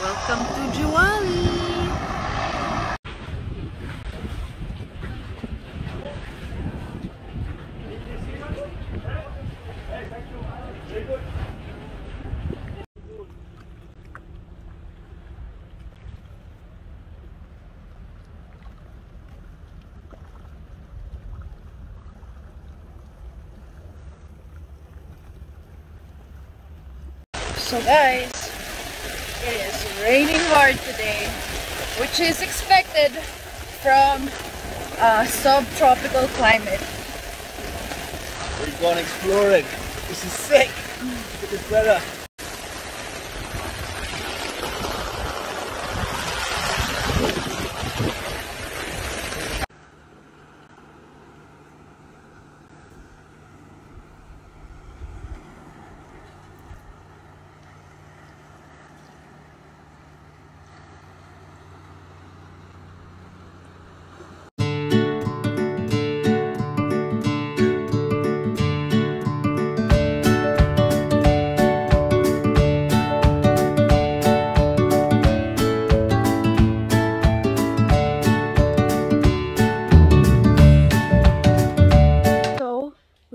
Welcome to Juwali. So guys, it is raining hard today, which is expected from a subtropical climate. We've gone exploring. This is sick. Look at this weather.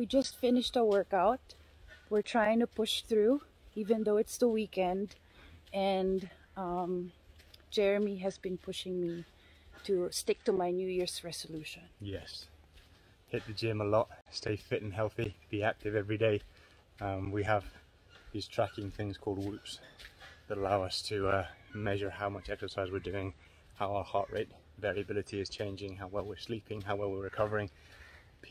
We just finished a workout. We're trying to push through, even though it's the weekend. And um, Jeremy has been pushing me to stick to my New Year's resolution. Yes. Hit the gym a lot, stay fit and healthy, be active every day. Um, we have these tracking things called Whoops that allow us to uh, measure how much exercise we're doing, how our heart rate variability is changing, how well we're sleeping, how well we're recovering.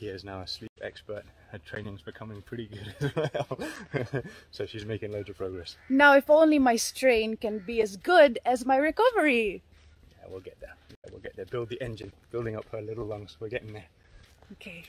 Is now a sleep expert. Her training's becoming pretty good as well. so she's making loads of progress. Now, if only my strain can be as good as my recovery. Yeah, we'll get there. Yeah, we'll get there. Build the engine, building up her little lungs. We're getting there. Okay.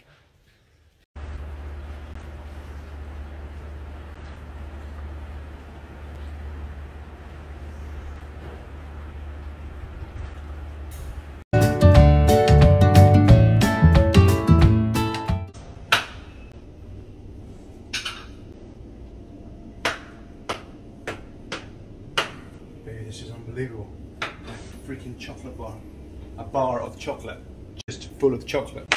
Baby, this is unbelievable. A freaking chocolate bar. A bar of chocolate. Just full of chocolate.